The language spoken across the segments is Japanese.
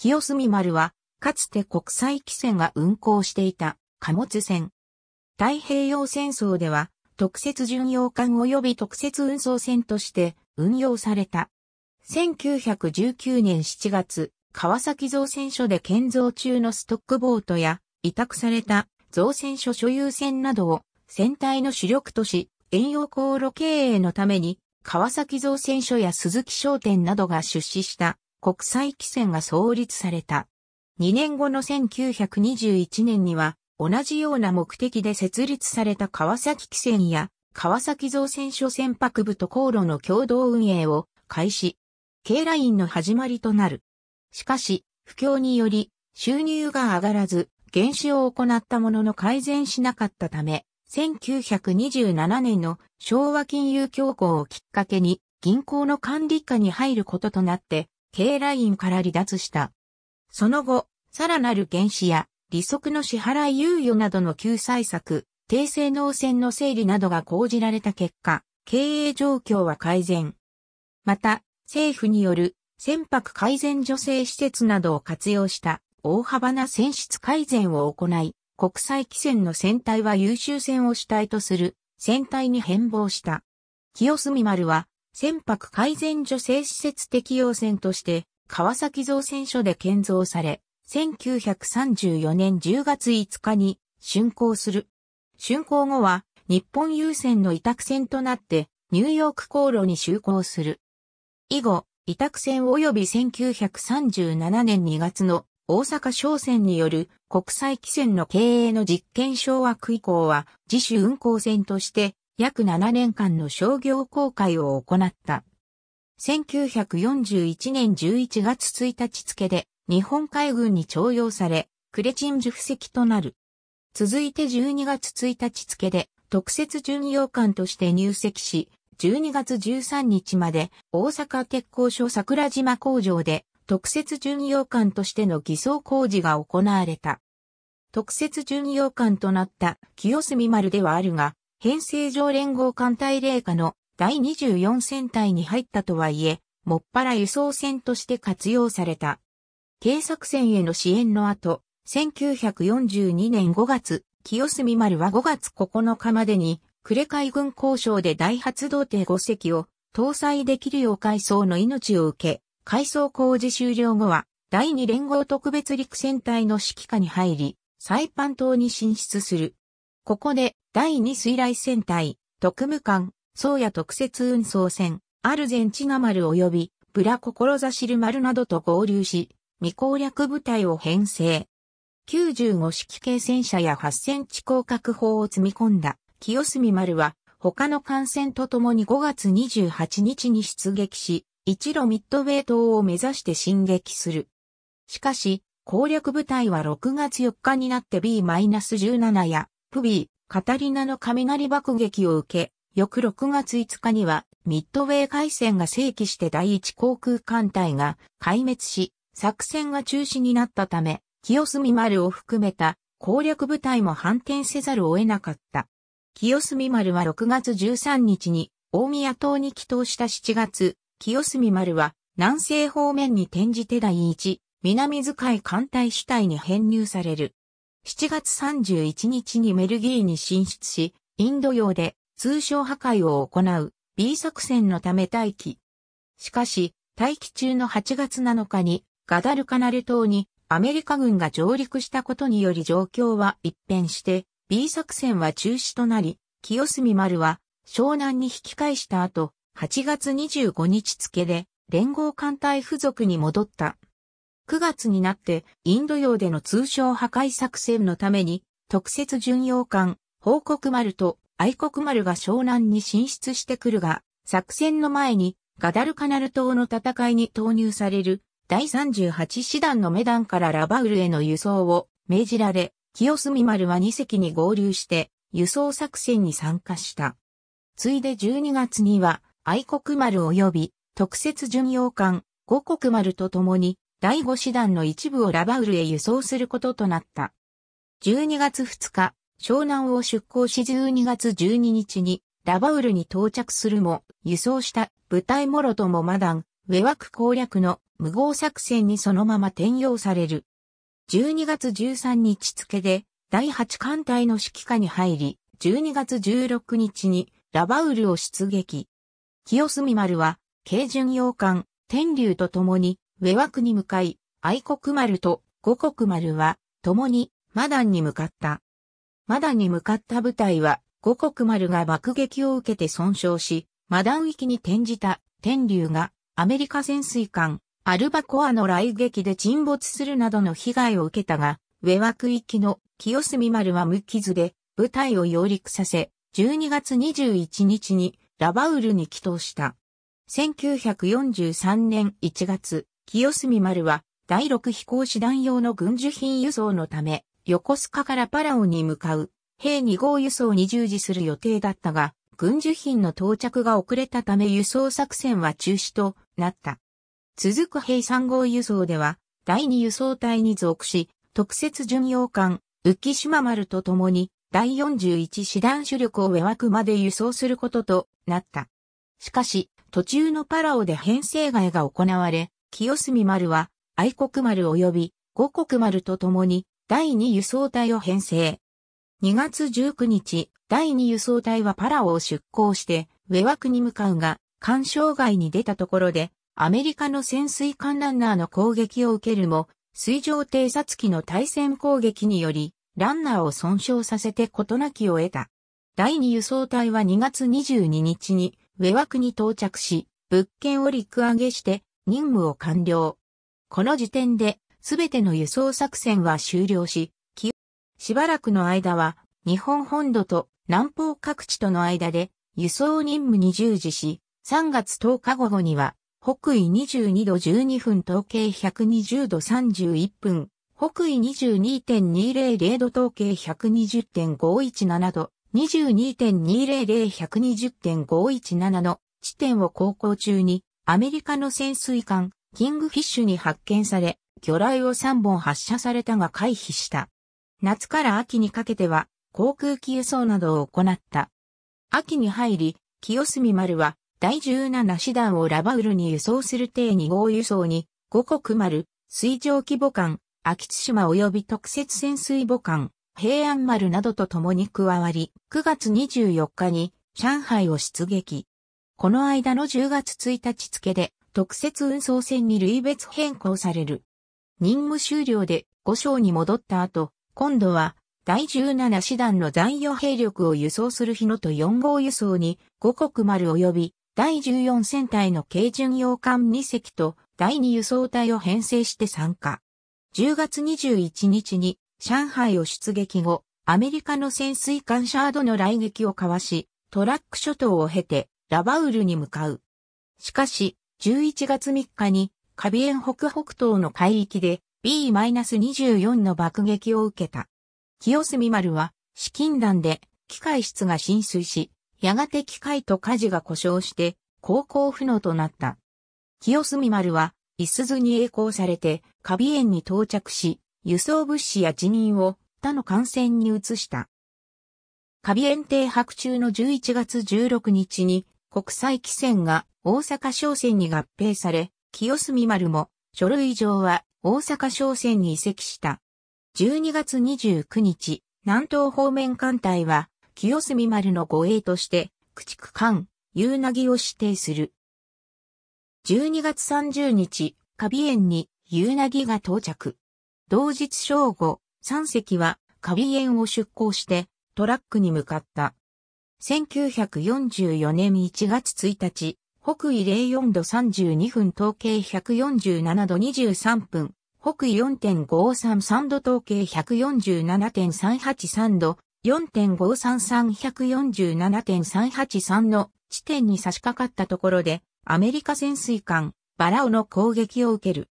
清澄丸は、かつて国際汽船が運航していた貨物船。太平洋戦争では、特設巡洋艦及び特設運送船として運用された。1919年7月、川崎造船所で建造中のストックボートや委託された造船所所有船などを船体の主力とし、遠洋航路経営のために川崎造船所や鈴木商店などが出資した国際汽船が創立された。2年後の1921年には同じような目的で設立された川崎汽船や川崎造船所船舶部と航路の共同運営を開始。K ラインの始まりとなる。しかし、不況により収入が上がらず、減資を行ったものの改善しなかったため、1927年の昭和金融恐慌をきっかけに銀行の管理下に入ることとなって、K ラインから離脱した。その後、さらなる減資や利息の支払い猶予などの救済策、低性能線の整理などが講じられた結果、経営状況は改善。また、政府による船舶改善助成施設などを活用した大幅な船質改善を行い、国際汽船の船体は優秀船を主体とする船体に変貌した。清澄丸は船舶改善助成施設適用船として川崎造船所で建造され、1934年10月5日に竣工する。竣工後は日本郵船の委託船となってニューヨーク航路に就航する。以後、委託船及び1937年2月の大阪商船による国際汽船の経営の実験掌握以降は自主運航船として約7年間の商業公開を行った。1941年11月1日付で日本海軍に徴用され、クレチンジュ布石となる。続いて12月1日付で特設巡洋艦として入籍し、12月13日まで大阪鉄工所桜島工場で特設巡洋艦としての偽装工事が行われた。特設巡洋艦となった清澄丸ではあるが、編成上連合艦隊霊下の第24戦隊に入ったとはいえ、もっぱら輸送船として活用された。軽作戦への支援の後、1942年5月、清澄丸は5月9日までに呉海軍交渉で大発動艇5隻を搭載できるよう海藻の命を受け、海藻工事終了後は第二連合特別陸戦隊の指揮下に入り、サイパン島に進出する。ここで第二水雷戦隊、特務艦、宗谷特設運送船、アルゼンチナ丸及びブラ志る丸などと合流し、未攻略部隊を編成。95式軽戦車や8センチ広角砲を積み込んだ清澄丸は他の艦船と共に5月28日に出撃し、一路ミッドウェイ島を目指して進撃する。しかし、攻略部隊は6月4日になって B-17 やプビー、カタリナの雷爆撃を受け、翌6月5日にはミッドウェー海戦が正規して第一航空艦隊が壊滅し、作戦が中止になったため、清澄丸を含めた攻略部隊も反転せざるを得なかった。清澄丸は6月13日に大宮島に帰島した7月、清澄丸は南西方面に転じて第一、南遣い艦隊主体に編入される。7月31日にメルギーに進出し、インド洋で通商破壊を行う B 作戦のため待機。しかし、待機中の8月7日にガダルカナル島にアメリカ軍が上陸したことにより状況は一変して B 作戦は中止となり、清澄丸は湘南に引き返した後、8月25日付で連合艦隊付属に戻った。9月になってインド洋での通商破壊作戦のために特設巡洋艦報告丸と愛国丸が湘南に進出してくるが、作戦の前にガダルカナル島の戦いに投入される第38師団のメダンからラバウルへの輸送を命じられ、清澄丸は2隻に合流して輸送作戦に参加した。ついで12月には愛国丸及び特設巡洋艦五国丸と共に第5師団の一部をラバウルへ輸送することとなった。12月2日、湘南を出港し12月12日にラバウルに到着するも輸送した部隊もろともマダン、ウェワク攻略の無謀作戦にそのまま転用される。12月13日付で第8艦隊の指揮下に入り、12月16日にラバウルを出撃。清澄丸は、軽巡洋艦、天竜と共に、上枠に向かい、愛国丸と五国丸は、共に、マダンに向かった。マダンに向かった部隊は、五国丸が爆撃を受けて損傷し、マダン域に転じた天竜が、アメリカ潜水艦、アルバコアの来撃で沈没するなどの被害を受けたが、上枠域の清澄丸は無傷で、部隊を揚陸させ、12月21日にラバウルに帰投した。1943年1月、清澄丸は第6飛行士団用の軍需品輸送のため、横須賀からパラオに向かう、兵2号輸送に従事する予定だったが、軍需品の到着が遅れたため輸送作戦は中止となった。続く兵3号輸送では、第2輸送隊に属し、特設巡洋艦、浮島丸と共に、第41師団主力を上枠まで輸送することとなった。しかし、途中のパラオで編成外が行われ、清澄丸は愛国丸及び五国丸と共に第2輸送隊を編成。2月19日、第2輸送隊はパラオを出港して、ウェワクに向かうが、干渉外に出たところで、アメリカの潜水艦ランナーの攻撃を受けるも、水上偵察機の対戦攻撃により、ランナーを損傷させて事なきを得た。第2輸送隊は2月22日に、ウェワクに到着し、物件を陸揚げして任務を完了。この時点で、すべての輸送作戦は終了し、しばらくの間は、日本本土と南方各地との間で輸送任務に従事し、3月10日午後には、北緯22度12分統計120度31分、北緯22.200度統計120.517度、22.200-120.517の地点を航行中に、アメリカの潜水艦、キングフィッシュに発見され、魚雷を3本発射されたが回避した。夏から秋にかけては航空機輸送などを行った。秋に入り、清澄丸は第17師団をラバウルに輸送する艇2号輸送に、五国丸、水上規模艦、秋津島及び特設潜水母艦、平安丸などと共に加わり、9月24日に上海を出撃。この間の10月1日付で特設運送船に類別変更される。任務終了で5章に戻った後、今度は第17師団の残余兵力を輸送する日のと4号輸送に五国丸及び第14戦隊の軽巡洋艦2隻と第2輸送隊を編成して参加。10月21日に上海を出撃後、アメリカの潜水艦シャードの来撃をかわし、トラック諸島を経てラバウルに向かう。しかし、11月3日にカビエン北北東の海域で B-24 の爆撃を受けた。清澄丸は資金弾で機械室が浸水し、やがて機械と舵が故障して航行不能となった。清澄丸は、イスズに栄光されて、カビ園に到着し、輸送物資や人員を他の艦船に移した。カビ園停泊中の11月16日に国際汽船が大阪商船に合併され、清澄丸も書類上は大阪商船に移籍した。12月29日、南東方面艦隊は清澄丸の護衛として、駆逐艦、夕凪を指定する。12月30日、カビ園に夕凪が到着。同日正午、3隻はカビ園を出港してトラックに向かった。1944年1月1日、北緯04度32分統計147度23分、北緯4.533度統計147.383度4.533-147.383の地点に差し掛かったところで、アメリカ潜水艦、バラオの攻撃を受ける。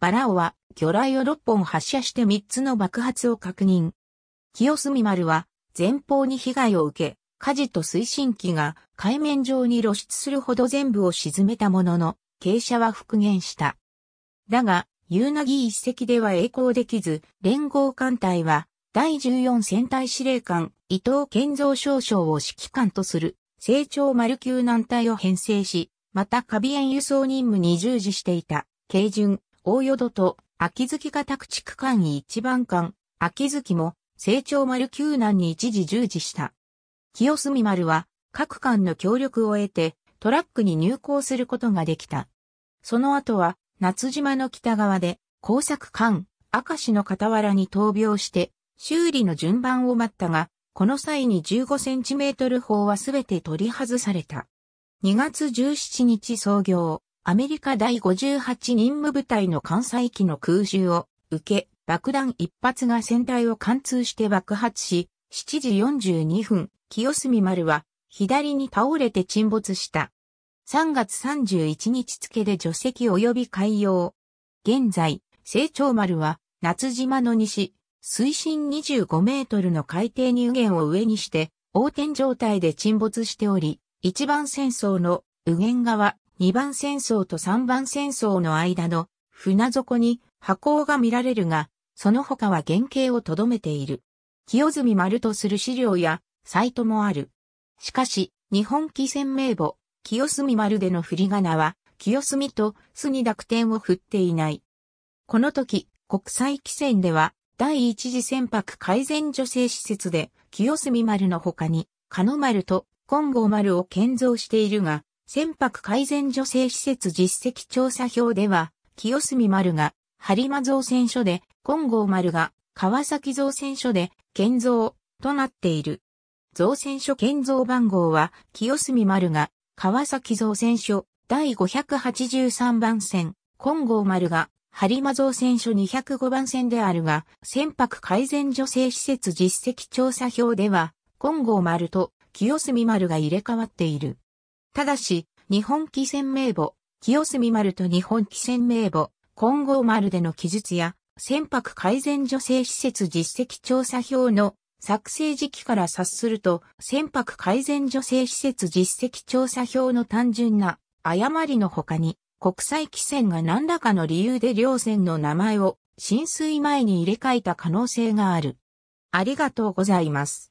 バラオは、魚雷を6本発射して3つの爆発を確認。清澄丸は、前方に被害を受け、舵と推進機が海面上に露出するほど全部を沈めたものの、傾斜は復元した。だが、夕凪一隻では栄光できず、連合艦隊は第14戦隊司令官、伊藤健三少将を指揮官とする、成長丸級南隊を編成し、またカビ園輸送任務に従事していた、京順、大淀と、秋月が宅地区間一番間、秋月も、成長丸救難に一時従事した。清澄丸は、各間の協力を得て、トラックに入港することができた。その後は、夏島の北側で、工作艦、明石の傍らに闘病して、修理の順番を待ったが、この際に15センチメートル砲はすべて取り外された。2月17日創業、アメリカ第58任務部隊の関西機の空襲を受け、爆弾一発が船体を貫通して爆発し、7時42分、清澄丸は左に倒れて沈没した。3月31日付で除籍及び海洋。現在、成長丸は夏島の西、水深25メートルの海底入限を上にして、横転状態で沈没しており、1番戦争の右舷側、2番戦争と3番戦争の間の船底に波光が見られるが、その他は原型をとどめている。清澄丸とする資料やサイトもある。しかし、日本汽船名簿、清澄丸での振り仮名は、清澄と巣に濁点を振っていない。この時、国際汽船では、第一次船舶改善助成施設で、清澄丸の他に、カノ丸と金剛丸を建造しているが、船舶改善助成施設実績調査表では、清澄丸が播磨造船所で、金剛丸が川崎造船所で建造となっている。造船所建造番号は、清澄丸が川崎造船所第583番線、金剛丸が播磨造船所205番線であるが、船舶改善助成施設実績調査表では、金剛丸と清澄丸が入れ替わっている。ただし、日本汽船名簿、清澄丸と日本汽船名簿、金剛丸での記述や、船舶改善助成施設実績調査表の作成時期から察すると、船舶改善助成施設実績調査表の単純な誤りの他に、国際汽船が何らかの理由で両船の名前を浸水前に入れ替えた可能性がある。ありがとうございます。